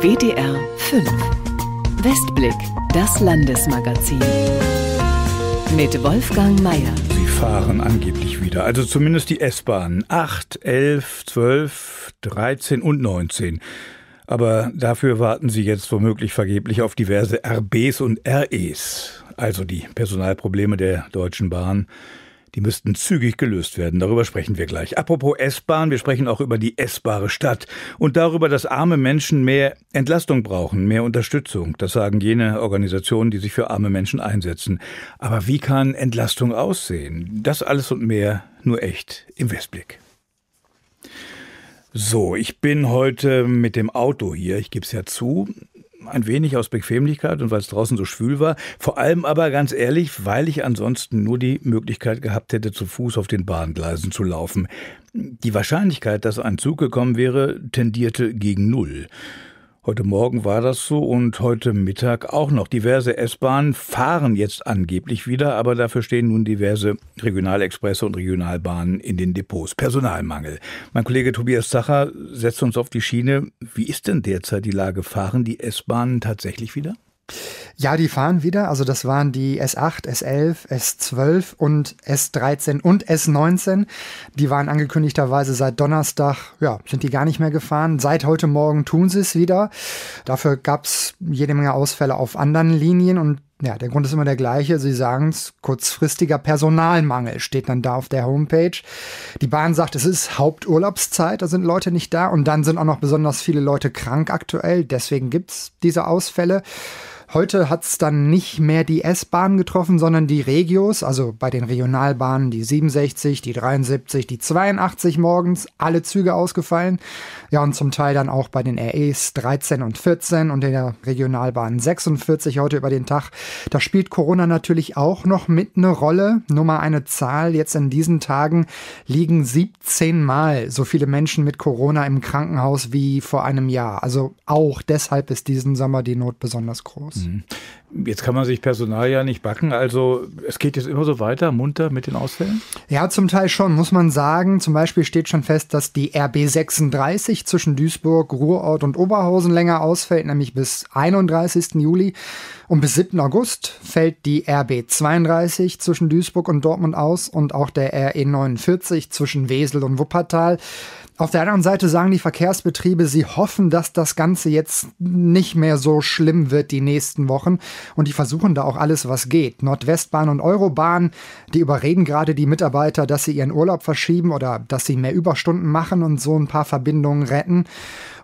WDR 5 Westblick, das Landesmagazin. Mit Wolfgang Mayer. Sie fahren angeblich wieder, also zumindest die S-Bahnen. 8, 11, 12, 13 und 19. Aber dafür warten Sie jetzt womöglich vergeblich auf diverse RBs und REs, also die Personalprobleme der Deutschen Bahn. Die müssten zügig gelöst werden. Darüber sprechen wir gleich. Apropos S-Bahn, wir sprechen auch über die essbare Stadt und darüber, dass arme Menschen mehr Entlastung brauchen, mehr Unterstützung. Das sagen jene Organisationen, die sich für arme Menschen einsetzen. Aber wie kann Entlastung aussehen? Das alles und mehr nur echt im Westblick. So, ich bin heute mit dem Auto hier, ich gebe es ja zu, ein wenig aus Bequemlichkeit und weil es draußen so schwül war. Vor allem aber ganz ehrlich, weil ich ansonsten nur die Möglichkeit gehabt hätte, zu Fuß auf den Bahngleisen zu laufen. Die Wahrscheinlichkeit, dass ein Zug gekommen wäre, tendierte gegen Null. Heute Morgen war das so und heute Mittag auch noch. Diverse S-Bahnen fahren jetzt angeblich wieder, aber dafür stehen nun diverse Regionalexpresse und Regionalbahnen in den Depots. Personalmangel. Mein Kollege Tobias Zacher setzt uns auf die Schiene. Wie ist denn derzeit die Lage? Fahren die S-Bahnen tatsächlich wieder? Ja, die fahren wieder. Also das waren die S8, S11, S12 und S13 und S19. Die waren angekündigterweise seit Donnerstag, ja, sind die gar nicht mehr gefahren. Seit heute Morgen tun sie es wieder. Dafür gab es jede Menge Ausfälle auf anderen Linien und ja, der Grund ist immer der gleiche. Sie sagen es, kurzfristiger Personalmangel steht dann da auf der Homepage. Die Bahn sagt, es ist Haupturlaubszeit, da sind Leute nicht da und dann sind auch noch besonders viele Leute krank aktuell. Deswegen gibt's diese Ausfälle. Heute hat es dann nicht mehr die S-Bahn getroffen, sondern die Regios, also bei den Regionalbahnen die 67, die 73, die 82 morgens, alle Züge ausgefallen. Ja, und zum Teil dann auch bei den REs 13 und 14 und der Regionalbahn 46 heute über den Tag. Da spielt Corona natürlich auch noch mit eine Rolle. Nur mal eine Zahl, jetzt in diesen Tagen liegen 17 Mal so viele Menschen mit Corona im Krankenhaus wie vor einem Jahr. Also auch deshalb ist diesen Sommer die Not besonders groß. Mhm. Jetzt kann man sich Personal ja nicht backen. Also es geht jetzt immer so weiter, munter mit den Ausfällen? Ja, zum Teil schon, muss man sagen. Zum Beispiel steht schon fest, dass die RB 36 zwischen Duisburg, Ruhrort und Oberhausen länger ausfällt, nämlich bis 31. Juli. Und bis 7. August fällt die RB 32 zwischen Duisburg und Dortmund aus und auch der RE 49 zwischen Wesel und Wuppertal. Auf der anderen Seite sagen die Verkehrsbetriebe, sie hoffen, dass das Ganze jetzt nicht mehr so schlimm wird die nächsten Wochen. Und die versuchen da auch alles, was geht. Nordwestbahn und Eurobahn, die überreden gerade die Mitarbeiter, dass sie ihren Urlaub verschieben oder dass sie mehr Überstunden machen und so ein paar Verbindungen retten.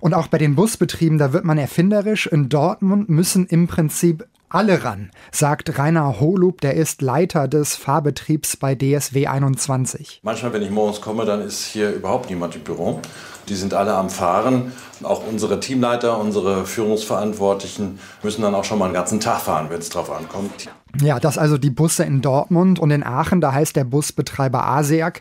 Und auch bei den Busbetrieben, da wird man erfinderisch. In Dortmund müssen im Prinzip alle ran, sagt Rainer Holub, der ist Leiter des Fahrbetriebs bei DSW 21. Manchmal, wenn ich morgens komme, dann ist hier überhaupt niemand im Büro. Die sind alle am Fahren. Auch unsere Teamleiter, unsere Führungsverantwortlichen müssen dann auch schon mal einen ganzen Tag fahren, wenn es drauf ankommt. Ja, das also die Busse in Dortmund und in Aachen, da heißt der Busbetreiber ASEAG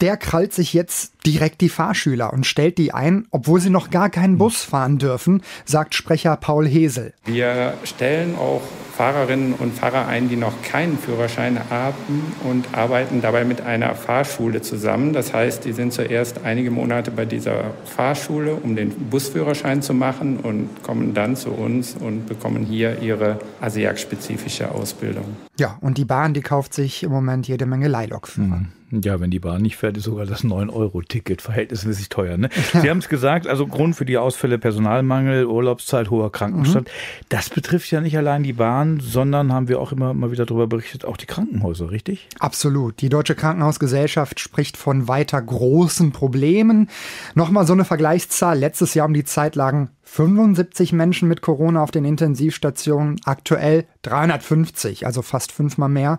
der krallt sich jetzt direkt die Fahrschüler und stellt die ein, obwohl sie noch gar keinen Bus fahren dürfen, sagt Sprecher Paul Hesel. Wir stellen auch Fahrerinnen und Fahrer ein, die noch keinen Führerschein haben und arbeiten dabei mit einer Fahrschule zusammen. Das heißt, die sind zuerst einige Monate bei dieser Fahrschule, um den Busführerschein zu machen und kommen dann zu uns und bekommen hier ihre ASEAG-spezifische Ausbildung. Ja, und die Bahn, die kauft sich im Moment jede Menge Leihlokführer. Mhm. Ja, wenn die Bahn nicht fährt, ist sogar das 9-Euro-Ticket verhältnismäßig teuer. Ne? Ja. Sie haben es gesagt, also Grund für die Ausfälle Personalmangel, Urlaubszeit, hoher Krankenstand. Mhm. Das betrifft ja nicht allein die Bahn, sondern haben wir auch immer mal wieder darüber berichtet, auch die Krankenhäuser, richtig? Absolut. Die Deutsche Krankenhausgesellschaft spricht von weiter großen Problemen. Nochmal so eine Vergleichszahl. Letztes Jahr um die Zeit lagen 75 Menschen mit Corona auf den Intensivstationen, aktuell 350, also fast fünfmal mehr.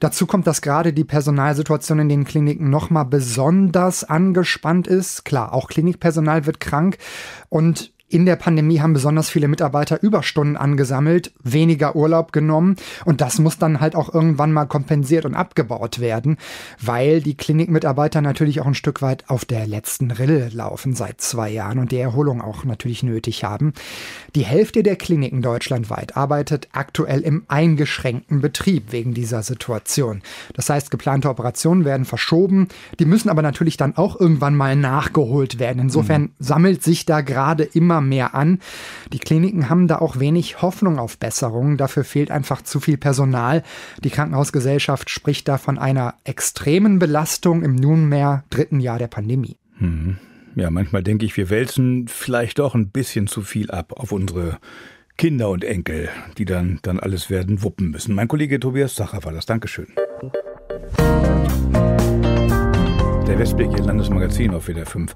Dazu kommt, dass gerade die Personalsituation in den Kliniken nochmal besonders angespannt ist. Klar, auch Klinikpersonal wird krank und in der Pandemie haben besonders viele Mitarbeiter Überstunden angesammelt, weniger Urlaub genommen und das muss dann halt auch irgendwann mal kompensiert und abgebaut werden, weil die Klinikmitarbeiter natürlich auch ein Stück weit auf der letzten Rille laufen seit zwei Jahren und die Erholung auch natürlich nötig haben. Die Hälfte der Kliniken deutschlandweit arbeitet aktuell im eingeschränkten Betrieb wegen dieser Situation. Das heißt, geplante Operationen werden verschoben, die müssen aber natürlich dann auch irgendwann mal nachgeholt werden. Insofern mhm. sammelt sich da gerade immer mehr an. Die Kliniken haben da auch wenig Hoffnung auf Besserung. Dafür fehlt einfach zu viel Personal. Die Krankenhausgesellschaft spricht da von einer extremen Belastung im nunmehr dritten Jahr der Pandemie. Hm. Ja, manchmal denke ich, wir wälzen vielleicht doch ein bisschen zu viel ab auf unsere Kinder und Enkel, die dann, dann alles werden wuppen müssen. Mein Kollege Tobias Sacher war das. Dankeschön. Der Westblick, Ihr Landesmagazin auf WDR 5.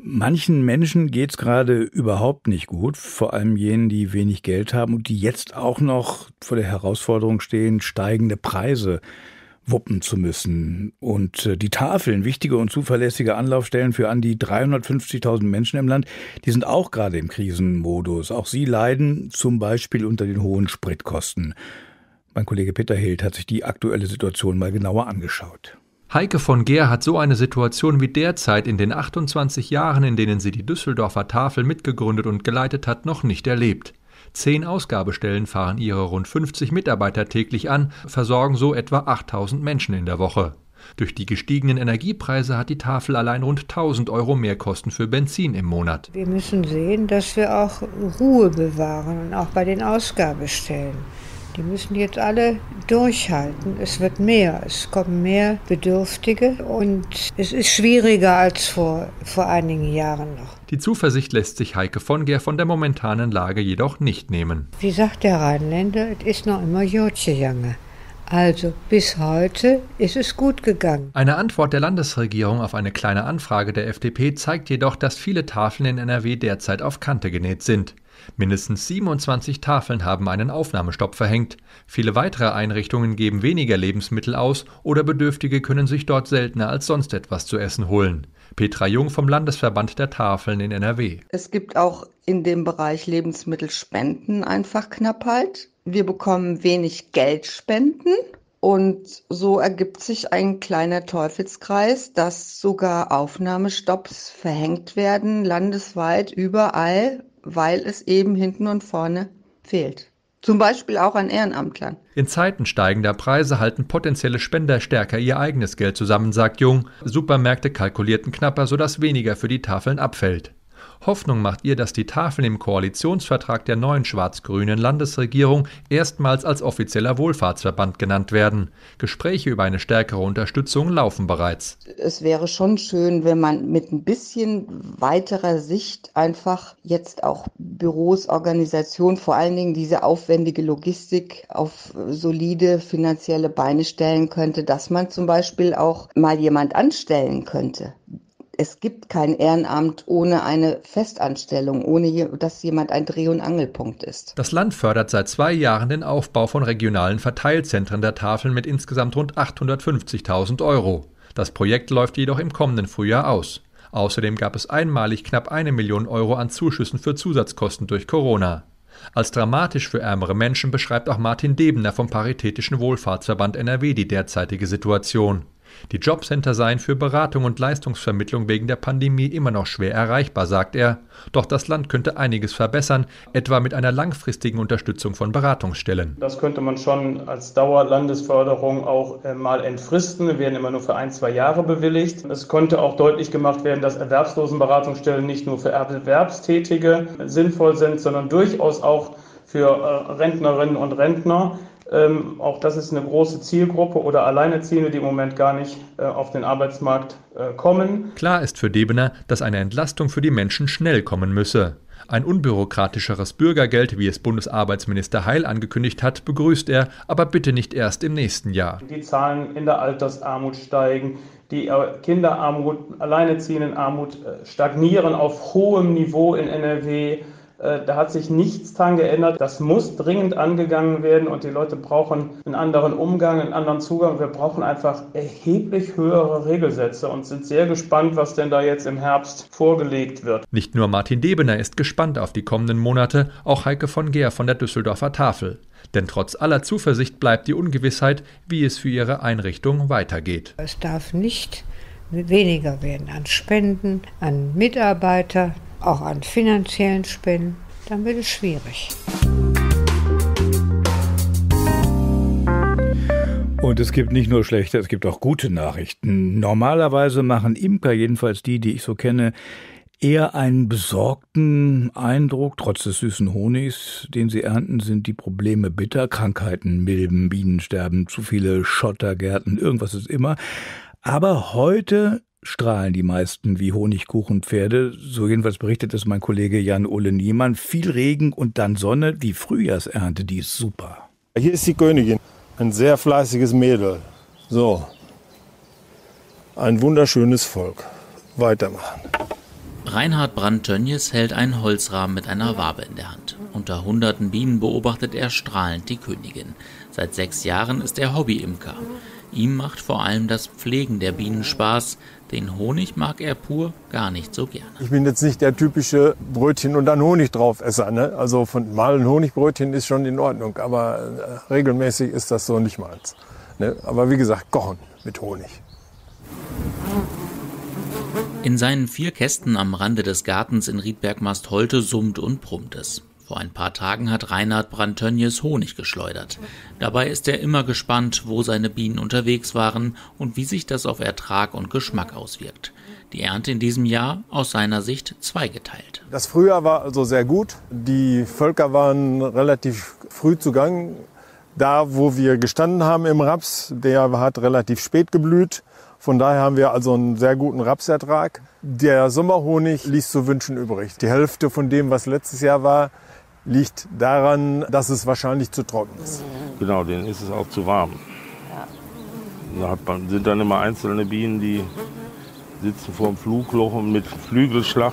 Manchen Menschen geht es gerade überhaupt nicht gut, vor allem jenen, die wenig Geld haben und die jetzt auch noch vor der Herausforderung stehen, steigende Preise wuppen zu müssen. Und äh, die Tafeln, wichtige und zuverlässige Anlaufstellen für an die 350.000 Menschen im Land, die sind auch gerade im Krisenmodus. Auch sie leiden zum Beispiel unter den hohen Spritkosten. Mein Kollege Peter Hild hat sich die aktuelle Situation mal genauer angeschaut. Heike von Geer hat so eine Situation wie derzeit in den 28 Jahren, in denen sie die Düsseldorfer Tafel mitgegründet und geleitet hat, noch nicht erlebt. Zehn Ausgabestellen fahren ihre rund 50 Mitarbeiter täglich an, versorgen so etwa 8000 Menschen in der Woche. Durch die gestiegenen Energiepreise hat die Tafel allein rund 1000 Euro Mehrkosten für Benzin im Monat. Wir müssen sehen, dass wir auch Ruhe bewahren und auch bei den Ausgabestellen. Die müssen jetzt alle durchhalten. Es wird mehr, es kommen mehr Bedürftige und es ist schwieriger als vor, vor einigen Jahren noch. Die Zuversicht lässt sich Heike von Geer von der momentanen Lage jedoch nicht nehmen. Wie sagt der Rheinländer, es ist noch immer Jotjejange. Also bis heute ist es gut gegangen. Eine Antwort der Landesregierung auf eine kleine Anfrage der FDP zeigt jedoch, dass viele Tafeln in NRW derzeit auf Kante genäht sind. Mindestens 27 Tafeln haben einen Aufnahmestopp verhängt. Viele weitere Einrichtungen geben weniger Lebensmittel aus oder Bedürftige können sich dort seltener als sonst etwas zu essen holen. Petra Jung vom Landesverband der Tafeln in NRW. Es gibt auch in dem Bereich Lebensmittelspenden einfach Knappheit. Wir bekommen wenig Geldspenden. Und so ergibt sich ein kleiner Teufelskreis, dass sogar Aufnahmestopps verhängt werden, landesweit, überall, weil es eben hinten und vorne fehlt. Zum Beispiel auch an Ehrenamtlern. In Zeiten steigender Preise halten potenzielle Spender stärker ihr eigenes Geld zusammen, sagt Jung. Supermärkte kalkulierten knapper, sodass weniger für die Tafeln abfällt. Hoffnung macht ihr, dass die Tafeln im Koalitionsvertrag der neuen schwarz-grünen Landesregierung erstmals als offizieller Wohlfahrtsverband genannt werden. Gespräche über eine stärkere Unterstützung laufen bereits. Es wäre schon schön, wenn man mit ein bisschen weiterer Sicht einfach jetzt auch Büros, Organisationen, vor allen Dingen diese aufwendige Logistik auf solide finanzielle Beine stellen könnte, dass man zum Beispiel auch mal jemand anstellen könnte, es gibt kein Ehrenamt ohne eine Festanstellung, ohne dass jemand ein Dreh- und Angelpunkt ist. Das Land fördert seit zwei Jahren den Aufbau von regionalen Verteilzentren der Tafeln mit insgesamt rund 850.000 Euro. Das Projekt läuft jedoch im kommenden Frühjahr aus. Außerdem gab es einmalig knapp eine Million Euro an Zuschüssen für Zusatzkosten durch Corona. Als dramatisch für ärmere Menschen beschreibt auch Martin Debener vom Paritätischen Wohlfahrtsverband NRW die derzeitige Situation. Die Jobcenter seien für Beratung und Leistungsvermittlung wegen der Pandemie immer noch schwer erreichbar, sagt er. Doch das Land könnte einiges verbessern, etwa mit einer langfristigen Unterstützung von Beratungsstellen. Das könnte man schon als Dauerlandesförderung auch äh, mal entfristen. Werden immer nur für ein, zwei Jahre bewilligt. Es könnte auch deutlich gemacht werden, dass Erwerbslosenberatungsstellen nicht nur für Erwerbstätige sinnvoll sind, sondern durchaus auch für äh, Rentnerinnen und Rentner. Ähm, auch das ist eine große Zielgruppe oder Alleinerziehende, die im Moment gar nicht äh, auf den Arbeitsmarkt äh, kommen. Klar ist für Debener, dass eine Entlastung für die Menschen schnell kommen müsse. Ein unbürokratischeres Bürgergeld, wie es Bundesarbeitsminister Heil angekündigt hat, begrüßt er, aber bitte nicht erst im nächsten Jahr. Die Zahlen in der Altersarmut steigen, die äh, Kinderarmut, Alleinerziehendenarmut äh, stagnieren auf hohem Niveau in NRW. Äh, da hat sich nichts dran geändert. Das muss dringend angegangen werden und die Leute brauchen einen anderen Umgang, einen anderen Zugang. Wir brauchen einfach erheblich höhere Regelsätze und sind sehr gespannt, was denn da jetzt im Herbst vorgelegt wird. Nicht nur Martin Debener ist gespannt auf die kommenden Monate, auch Heike von Geer von der Düsseldorfer Tafel. Denn trotz aller Zuversicht bleibt die Ungewissheit, wie es für ihre Einrichtung weitergeht. Es darf nicht weniger werden an Spenden, an Mitarbeiter, auch an finanziellen Spenden, dann wird es schwierig. Und es gibt nicht nur schlechte, es gibt auch gute Nachrichten. Normalerweise machen Imker, jedenfalls die, die ich so kenne, eher einen besorgten Eindruck. Trotz des süßen Honigs, den sie ernten, sind die Probleme bitter. Krankheiten, Milben, Bienensterben, zu viele Schottergärten, irgendwas ist immer. Aber heute strahlen die meisten wie Honigkuchenpferde. So jedenfalls berichtet es mein Kollege Jan-Ole Niemann. Viel Regen und dann Sonne. Die Frühjahrsernte, die ist super. Hier ist die Königin. Ein sehr fleißiges Mädel. So. Ein wunderschönes Volk. Weitermachen. Reinhard Brandt-Tönjes hält einen Holzrahmen mit einer Wabe in der Hand. Unter hunderten Bienen beobachtet er strahlend die Königin. Seit sechs Jahren ist er Hobbyimker. Ihm macht vor allem das Pflegen der Bienen Spaß. Den Honig mag er pur gar nicht so gerne. Ich bin jetzt nicht der typische Brötchen und dann Honig drauf Esser. Ne? Also von mal ein Honigbrötchen ist schon in Ordnung, aber äh, regelmäßig ist das so nicht meins. Ne? Aber wie gesagt, kochen mit Honig. In seinen vier Kästen am Rande des Gartens in Riedberg-Mastholte summt und brummt es. Vor ein paar Tagen hat Reinhard Brandtönjes Honig geschleudert. Dabei ist er immer gespannt, wo seine Bienen unterwegs waren und wie sich das auf Ertrag und Geschmack auswirkt. Die Ernte in diesem Jahr aus seiner Sicht zweigeteilt. Das Frühjahr war also sehr gut. Die Völker waren relativ früh zugange. Da, wo wir gestanden haben im Raps, der hat relativ spät geblüht. Von daher haben wir also einen sehr guten Rapsertrag. Der Sommerhonig ließ zu wünschen übrig. Die Hälfte von dem, was letztes Jahr war, liegt daran, dass es wahrscheinlich zu trocken ist. Genau, denen ist es auch zu warm. Da man, sind dann immer einzelne Bienen, die sitzen vor dem Flugloch und mit Flügelschlag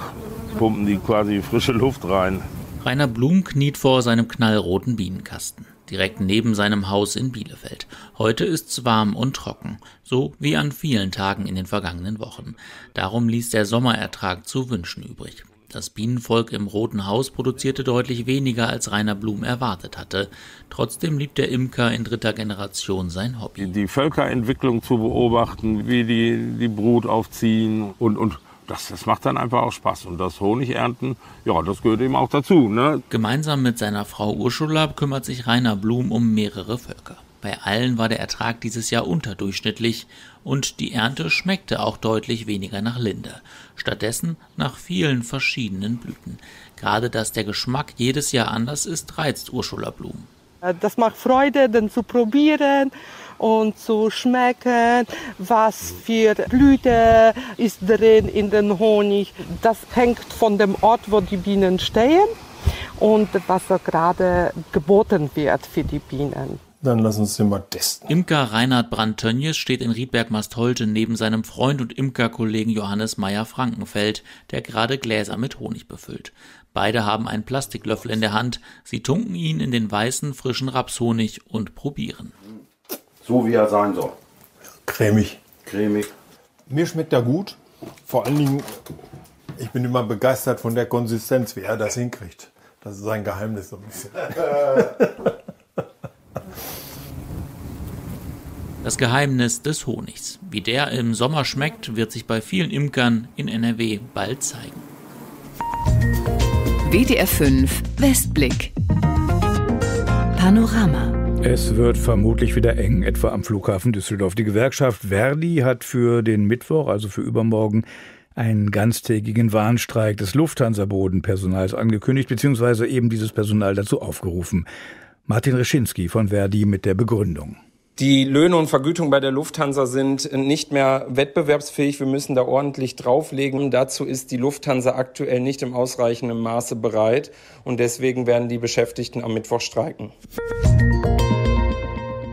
pumpen die quasi frische Luft rein. Rainer Blum kniet vor seinem knallroten Bienenkasten, direkt neben seinem Haus in Bielefeld. Heute ist's warm und trocken, so wie an vielen Tagen in den vergangenen Wochen. Darum ließ der Sommerertrag zu wünschen übrig. Das Bienenvolk im Roten Haus produzierte deutlich weniger, als Rainer Blum erwartet hatte. Trotzdem liebt der Imker in dritter Generation sein Hobby. Die Völkerentwicklung zu beobachten, wie die die Brut aufziehen und, und das, das macht dann einfach auch Spaß. Und das Honigernten, ja, das gehört eben auch dazu. Ne? Gemeinsam mit seiner Frau Ursula kümmert sich Rainer Blum um mehrere Völker. Bei allen war der Ertrag dieses Jahr unterdurchschnittlich und die Ernte schmeckte auch deutlich weniger nach Linde, stattdessen nach vielen verschiedenen Blüten. Gerade dass der Geschmack jedes Jahr anders ist, reizt Ursula Blum. Äh, das macht Freude, dann zu probieren und zu schmecken, was für Blüte ist drin in den Honig. Das hängt von dem Ort, wo die Bienen stehen und was da gerade geboten wird für die Bienen. Dann lass uns den mal testen. Imker Reinhard Brandtönjes steht in Riedberg-Mastholte neben seinem Freund und Imkerkollegen Johannes Meyer-Frankenfeld, der gerade Gläser mit Honig befüllt. Beide haben einen Plastiklöffel in der Hand. Sie tunken ihn in den weißen, frischen Rapshonig und probieren. So wie er sein soll. Cremig. Cremig. Mir schmeckt er gut. Vor allen Dingen, ich bin immer begeistert von der Konsistenz, wie er das hinkriegt. Das ist sein Geheimnis so ein bisschen. Das Geheimnis des Honigs. Wie der im Sommer schmeckt, wird sich bei vielen Imkern in NRW bald zeigen. WDR 5 Westblick. Panorama. Es wird vermutlich wieder eng, etwa am Flughafen Düsseldorf. Die Gewerkschaft Verdi hat für den Mittwoch, also für übermorgen, einen ganztägigen Warnstreik des Lufthansa-Bodenpersonals angekündigt, beziehungsweise eben dieses Personal dazu aufgerufen. Martin Reschinski von Verdi mit der Begründung. Die Löhne und Vergütung bei der Lufthansa sind nicht mehr wettbewerbsfähig. Wir müssen da ordentlich drauflegen. Dazu ist die Lufthansa aktuell nicht im ausreichenden Maße bereit. Und deswegen werden die Beschäftigten am Mittwoch streiken.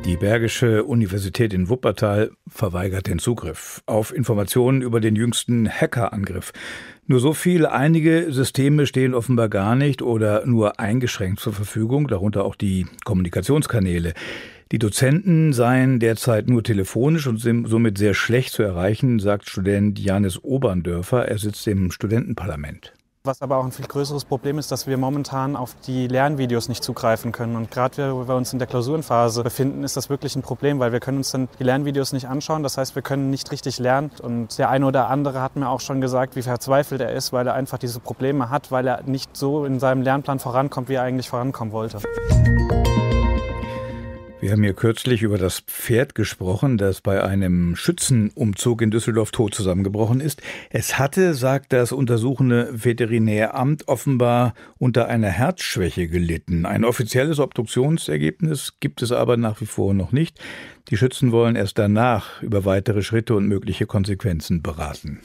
Die Bergische Universität in Wuppertal verweigert den Zugriff auf Informationen über den jüngsten Hackerangriff. Nur so viel, einige Systeme stehen offenbar gar nicht oder nur eingeschränkt zur Verfügung, darunter auch die Kommunikationskanäle. Die Dozenten seien derzeit nur telefonisch und sind somit sehr schlecht zu erreichen, sagt Student Janis Oberndörfer. Er sitzt im Studentenparlament. Was aber auch ein viel größeres Problem ist, dass wir momentan auf die Lernvideos nicht zugreifen können. Und gerade wo wir uns in der Klausurenphase befinden, ist das wirklich ein Problem, weil wir können uns dann die Lernvideos nicht anschauen. Das heißt, wir können nicht richtig lernen. Und der eine oder andere hat mir auch schon gesagt, wie verzweifelt er ist, weil er einfach diese Probleme hat, weil er nicht so in seinem Lernplan vorankommt, wie er eigentlich vorankommen wollte. Wir haben hier kürzlich über das Pferd gesprochen, das bei einem Schützenumzug in Düsseldorf tot zusammengebrochen ist. Es hatte, sagt das untersuchende Veterinäramt, offenbar unter einer Herzschwäche gelitten. Ein offizielles Obduktionsergebnis gibt es aber nach wie vor noch nicht. Die Schützen wollen erst danach über weitere Schritte und mögliche Konsequenzen beraten.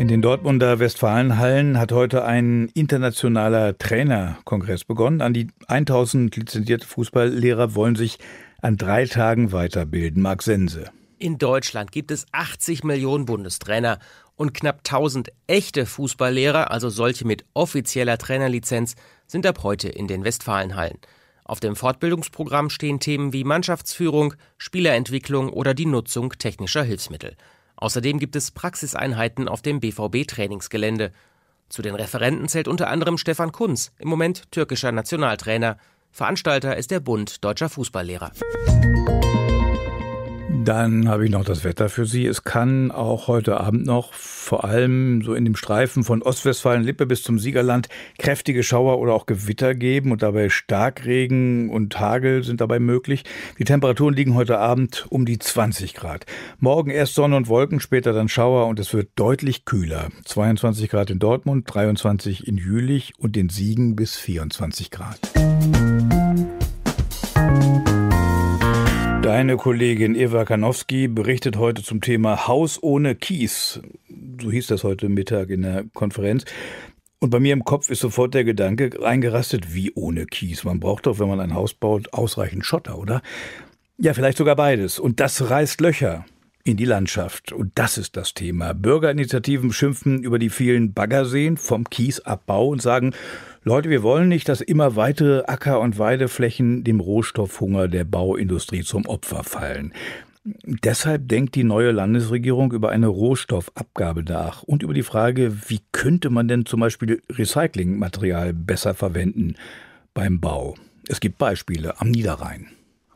In den Dortmunder Westfalenhallen hat heute ein internationaler Trainerkongress begonnen. An die 1000 lizenzierte Fußballlehrer wollen sich an drei Tagen weiterbilden. Marc Sense. In Deutschland gibt es 80 Millionen Bundestrainer und knapp 1000 echte Fußballlehrer, also solche mit offizieller Trainerlizenz, sind ab heute in den Westfalenhallen. Auf dem Fortbildungsprogramm stehen Themen wie Mannschaftsführung, Spielerentwicklung oder die Nutzung technischer Hilfsmittel. Außerdem gibt es Praxiseinheiten auf dem BVB-Trainingsgelände. Zu den Referenten zählt unter anderem Stefan Kunz, im Moment türkischer Nationaltrainer. Veranstalter ist der Bund deutscher Fußballlehrer. Dann habe ich noch das Wetter für Sie. Es kann auch heute Abend noch, vor allem so in dem Streifen von Ostwestfalen-Lippe bis zum Siegerland, kräftige Schauer oder auch Gewitter geben und dabei Starkregen und Hagel sind dabei möglich. Die Temperaturen liegen heute Abend um die 20 Grad. Morgen erst Sonne und Wolken, später dann Schauer und es wird deutlich kühler. 22 Grad in Dortmund, 23 in Jülich und in Siegen bis 24 Grad. Deine Kollegin Eva Kanowski berichtet heute zum Thema Haus ohne Kies. So hieß das heute Mittag in der Konferenz. Und bei mir im Kopf ist sofort der Gedanke reingerastet, wie ohne Kies. Man braucht doch, wenn man ein Haus baut, ausreichend Schotter, oder? Ja, vielleicht sogar beides. Und das reißt Löcher in die Landschaft. Und das ist das Thema. Bürgerinitiativen schimpfen über die vielen Baggerseen vom Kiesabbau und sagen, Leute, wir wollen nicht, dass immer weitere Acker- und Weideflächen dem Rohstoffhunger der Bauindustrie zum Opfer fallen. Deshalb denkt die neue Landesregierung über eine Rohstoffabgabe nach und über die Frage, wie könnte man denn zum Beispiel Recyclingmaterial besser verwenden beim Bau. Es gibt Beispiele am Niederrhein.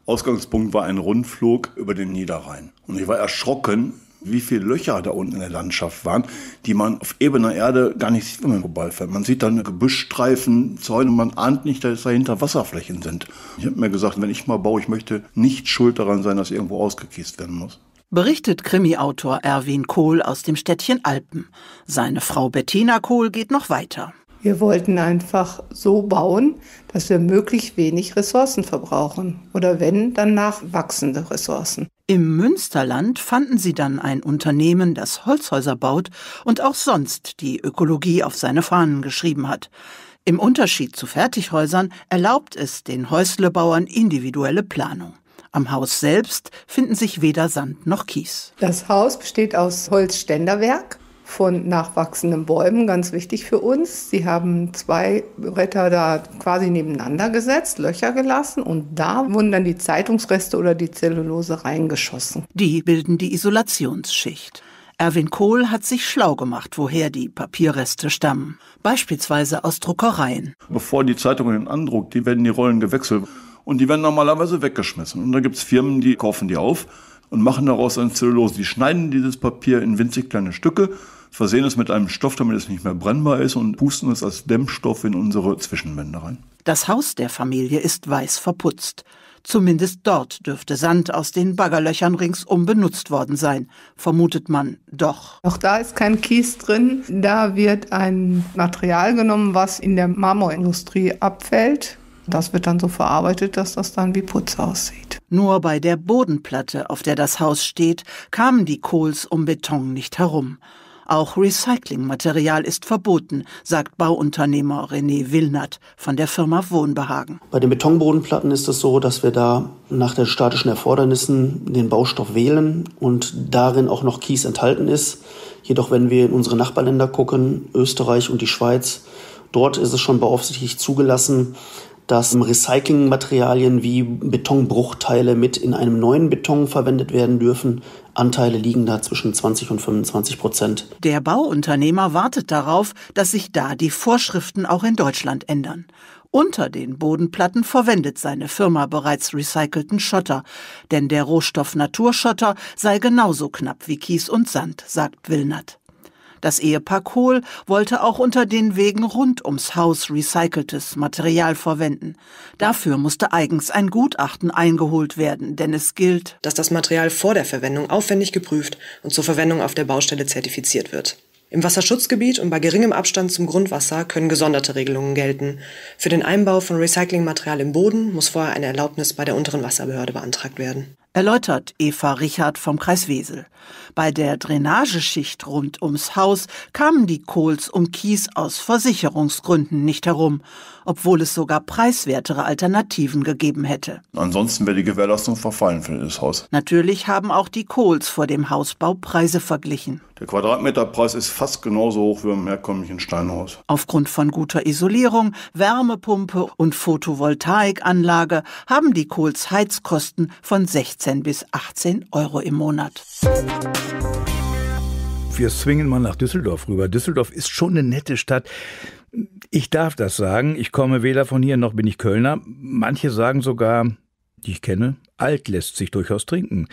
Ausgangspunkt war ein Rundflug über den Niederrhein. Und ich war erschrocken, wie viele Löcher da unten in der Landschaft waren, die man auf ebener Erde gar nicht sieht, wenn man vorbeifährt. Man sieht dann Gebüschstreifen, Zäune, man ahnt nicht, dass dahinter Wasserflächen sind. Ich habe mir gesagt, wenn ich mal baue, ich möchte nicht schuld daran sein, dass irgendwo ausgekiest werden muss. Berichtet Krimi-Autor Erwin Kohl aus dem Städtchen Alpen. Seine Frau Bettina Kohl geht noch weiter. Wir wollten einfach so bauen, dass wir möglichst wenig Ressourcen verbrauchen. Oder wenn, dann nachwachsende Ressourcen. Im Münsterland fanden sie dann ein Unternehmen, das Holzhäuser baut und auch sonst die Ökologie auf seine Fahnen geschrieben hat. Im Unterschied zu Fertighäusern erlaubt es den Häuslebauern individuelle Planung. Am Haus selbst finden sich weder Sand noch Kies. Das Haus besteht aus Holzständerwerk von nachwachsenden Bäumen, ganz wichtig für uns. Sie haben zwei Bretter da quasi nebeneinander gesetzt, Löcher gelassen und da wurden dann die Zeitungsreste oder die Zellulose reingeschossen. Die bilden die Isolationsschicht. Erwin Kohl hat sich schlau gemacht, woher die Papierreste stammen. Beispielsweise aus Druckereien. Bevor die Zeitung den andruckt, die werden die Rollen gewechselt und die werden normalerweise weggeschmissen. Und da gibt es Firmen, die kaufen die auf und machen daraus eine Zellulose. Die schneiden dieses Papier in winzig kleine Stücke versehen es mit einem Stoff, damit es nicht mehr brennbar ist und pusten es als Dämmstoff in unsere Zwischenwände rein. Das Haus der Familie ist weiß verputzt. Zumindest dort dürfte Sand aus den Baggerlöchern ringsum benutzt worden sein, vermutet man doch. Auch da ist kein Kies drin. Da wird ein Material genommen, was in der Marmorindustrie abfällt. Das wird dann so verarbeitet, dass das dann wie Putz aussieht. Nur bei der Bodenplatte, auf der das Haus steht, kamen die Kohls um Beton nicht herum. Auch Recyclingmaterial ist verboten, sagt Bauunternehmer René Willnert von der Firma Wohnbehagen. Bei den Betonbodenplatten ist es so, dass wir da nach den statischen Erfordernissen den Baustoff wählen und darin auch noch Kies enthalten ist. Jedoch, wenn wir in unsere Nachbarländer gucken, Österreich und die Schweiz, dort ist es schon beaufsichtigt zugelassen, dass Recyclingmaterialien wie Betonbruchteile mit in einem neuen Beton verwendet werden dürfen. Anteile liegen da zwischen 20 und 25 Prozent. Der Bauunternehmer wartet darauf, dass sich da die Vorschriften auch in Deutschland ändern. Unter den Bodenplatten verwendet seine Firma bereits recycelten Schotter, denn der Rohstoff Naturschotter sei genauso knapp wie Kies und Sand, sagt Wilnert. Das Ehepaar Kohl wollte auch unter den Wegen rund ums Haus recyceltes Material verwenden. Dafür musste eigens ein Gutachten eingeholt werden, denn es gilt, dass das Material vor der Verwendung aufwendig geprüft und zur Verwendung auf der Baustelle zertifiziert wird. Im Wasserschutzgebiet und bei geringem Abstand zum Grundwasser können gesonderte Regelungen gelten. Für den Einbau von Recyclingmaterial im Boden muss vorher eine Erlaubnis bei der unteren Wasserbehörde beantragt werden erläutert Eva Richard vom Kreis Wesel. Bei der Drainageschicht rund ums Haus kamen die Kohls um Kies aus Versicherungsgründen nicht herum, obwohl es sogar preiswertere Alternativen gegeben hätte. Ansonsten wäre die Gewährleistung verfallen für das Haus. Natürlich haben auch die Kohls vor dem Hausbau Preise verglichen. Der Quadratmeterpreis ist fast genauso hoch wie im herkömmlichen Steinhaus. Aufgrund von guter Isolierung, Wärmepumpe und Photovoltaikanlage haben die Kohls Heizkosten von 16 bis 18 Euro im Monat. Wir swingen mal nach Düsseldorf rüber. Düsseldorf ist schon eine nette Stadt. Ich darf das sagen. Ich komme weder von hier noch bin ich Kölner. Manche sagen sogar, die ich kenne, alt lässt sich durchaus trinken.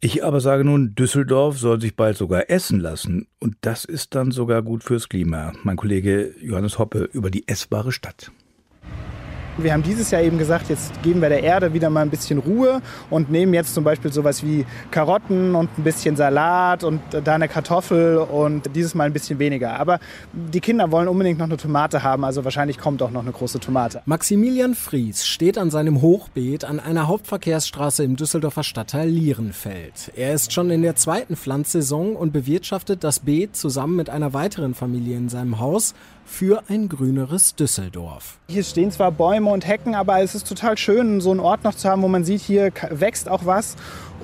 Ich aber sage nun, Düsseldorf soll sich bald sogar essen lassen. Und das ist dann sogar gut fürs Klima. Mein Kollege Johannes Hoppe über die essbare Stadt. Wir haben dieses Jahr eben gesagt, jetzt geben wir der Erde wieder mal ein bisschen Ruhe und nehmen jetzt zum Beispiel sowas wie Karotten und ein bisschen Salat und da eine Kartoffel und dieses Mal ein bisschen weniger. Aber die Kinder wollen unbedingt noch eine Tomate haben, also wahrscheinlich kommt auch noch eine große Tomate. Maximilian Fries steht an seinem Hochbeet an einer Hauptverkehrsstraße im Düsseldorfer Stadtteil Lierenfeld. Er ist schon in der zweiten Pflanzsaison und bewirtschaftet das Beet zusammen mit einer weiteren Familie in seinem Haus für ein grüneres Düsseldorf. Hier stehen zwar Bäume und Hecken, aber es ist total schön, so einen Ort noch zu haben, wo man sieht, hier wächst auch was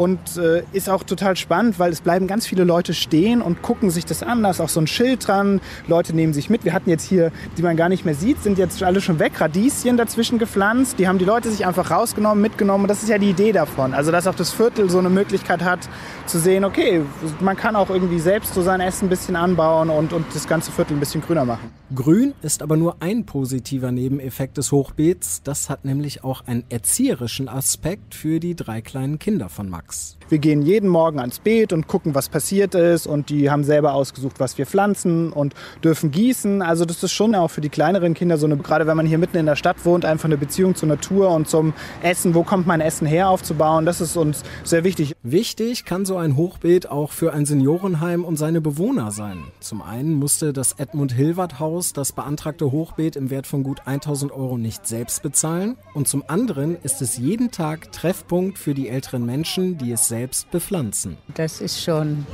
und äh, ist auch total spannend, weil es bleiben ganz viele Leute stehen und gucken sich das an. Da ist auch so ein Schild dran. Leute nehmen sich mit. Wir hatten jetzt hier, die man gar nicht mehr sieht, sind jetzt alle schon weg. Radieschen dazwischen gepflanzt. Die haben die Leute sich einfach rausgenommen, mitgenommen. Und das ist ja die Idee davon. Also, dass auch das Viertel so eine Möglichkeit hat, zu sehen, okay, man kann auch irgendwie selbst so sein Essen ein bisschen anbauen und, und das ganze Viertel ein bisschen grüner machen. Grün ist aber nur ein positiver Nebeneffekt des Hochbeets. Das hat nämlich auch einen erzieherischen Aspekt für die drei kleinen Kinder von Max. Max. Wir gehen jeden Morgen ans Beet und gucken, was passiert ist. Und die haben selber ausgesucht, was wir pflanzen und dürfen gießen. Also das ist schon auch für die kleineren Kinder so eine, gerade wenn man hier mitten in der Stadt wohnt, einfach eine Beziehung zur Natur und zum Essen. Wo kommt mein Essen her aufzubauen? Das ist uns sehr wichtig. Wichtig kann so ein Hochbeet auch für ein Seniorenheim und seine Bewohner sein. Zum einen musste das Edmund Hilwert Haus das beantragte Hochbeet im Wert von gut 1000 Euro nicht selbst bezahlen. Und zum anderen ist es jeden Tag Treffpunkt für die älteren Menschen, die es selbst bepflanzen. Das ist schon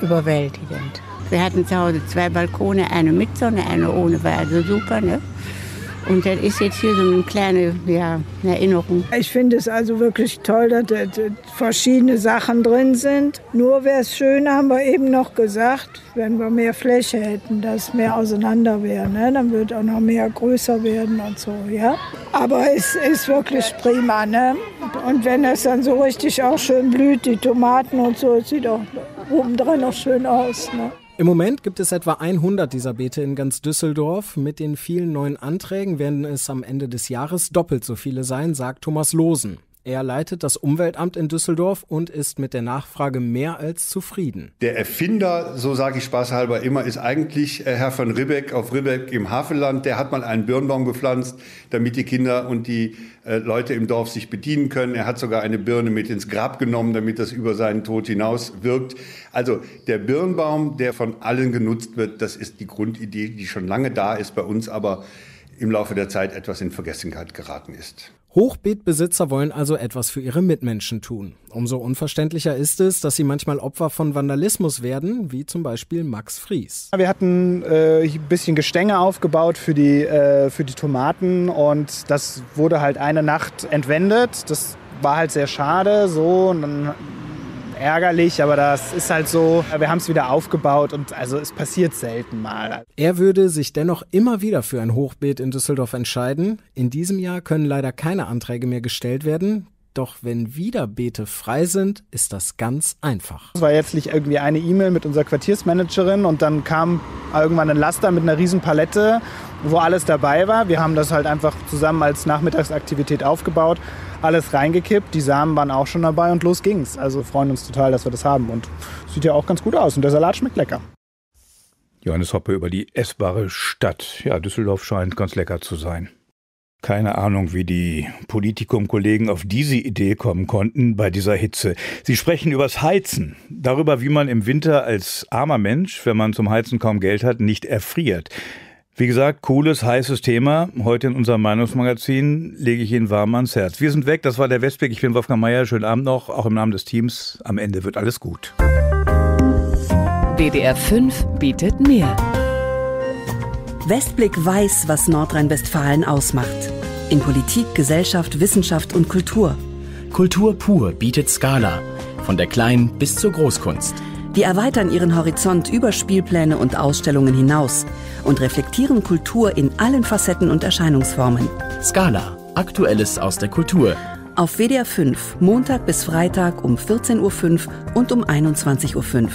überwältigend. Wir hatten zu Hause zwei Balkone, eine mit Sonne, eine ohne, war also super. Ne? Und das ist jetzt hier so eine kleine ja, Erinnerung. Ich finde es also wirklich toll, dass, dass verschiedene Sachen drin sind. Nur wäre es schön, haben wir eben noch gesagt, wenn wir mehr Fläche hätten, dass mehr auseinander wäre. Ne? Dann wird auch noch mehr größer werden und so. Ja? Aber es ist wirklich prima. Ne? Und wenn es dann so richtig auch schön blüht, die Tomaten und so, sieht auch obendrein noch schön aus. Ne? Im Moment gibt es etwa 100 dieser Beete in ganz Düsseldorf. Mit den vielen neuen Anträgen werden es am Ende des Jahres doppelt so viele sein, sagt Thomas Losen. Er leitet das Umweltamt in Düsseldorf und ist mit der Nachfrage mehr als zufrieden. Der Erfinder, so sage ich spaßhalber immer, ist eigentlich äh, Herr von Ribbeck auf Ribbeck im Havelland. Der hat mal einen Birnbaum gepflanzt, damit die Kinder und die äh, Leute im Dorf sich bedienen können. Er hat sogar eine Birne mit ins Grab genommen, damit das über seinen Tod hinaus wirkt. Also der Birnbaum, der von allen genutzt wird, das ist die Grundidee, die schon lange da ist bei uns, aber im Laufe der Zeit etwas in Vergessenheit geraten ist. Hochbeetbesitzer wollen also etwas für ihre Mitmenschen tun. Umso unverständlicher ist es, dass sie manchmal Opfer von Vandalismus werden, wie zum Beispiel Max Fries. Wir hatten äh, ein bisschen Gestänge aufgebaut für die, äh, für die Tomaten und das wurde halt eine Nacht entwendet. Das war halt sehr schade so und dann ärgerlich, aber das ist halt so. Wir haben es wieder aufgebaut und also es passiert selten mal. Er würde sich dennoch immer wieder für ein Hochbeet in Düsseldorf entscheiden. In diesem Jahr können leider keine Anträge mehr gestellt werden. Doch wenn wieder Beete frei sind, ist das ganz einfach. Es war jetzt nicht irgendwie eine E-Mail mit unserer Quartiersmanagerin und dann kam irgendwann ein Laster mit einer riesen Palette, wo alles dabei war. Wir haben das halt einfach zusammen als Nachmittagsaktivität aufgebaut alles reingekippt. Die Samen waren auch schon dabei und los ging's. Also freuen uns total, dass wir das haben und sieht ja auch ganz gut aus und der Salat schmeckt lecker. Johannes Hoppe über die essbare Stadt. Ja, Düsseldorf scheint ganz lecker zu sein. Keine Ahnung, wie die Politikum-Kollegen auf diese Idee kommen konnten bei dieser Hitze. Sie sprechen übers Heizen, darüber, wie man im Winter als armer Mensch, wenn man zum Heizen kaum Geld hat, nicht erfriert. Wie gesagt, cooles, heißes Thema. Heute in unserem Meinungsmagazin lege ich Ihnen warm ans Herz. Wir sind weg, das war der Westweg. Ich bin Wolfgang Mayer. Schönen Abend noch, auch im Namen des Teams. Am Ende wird alles gut. WDR 5 bietet mehr. Westblick weiß, was Nordrhein-Westfalen ausmacht. In Politik, Gesellschaft, Wissenschaft und Kultur. Kultur pur bietet Skala. Von der kleinen bis zur Großkunst. Wir erweitern ihren Horizont über Spielpläne und Ausstellungen hinaus und reflektieren Kultur in allen Facetten und Erscheinungsformen. Skala. Aktuelles aus der Kultur. Auf WDR 5, Montag bis Freitag um 14.05 Uhr und um 21.05 Uhr.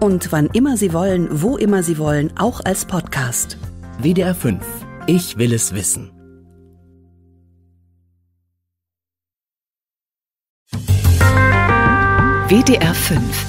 Und wann immer Sie wollen, wo immer Sie wollen, auch als Podcast. WDR 5. Ich will es wissen. WDR 5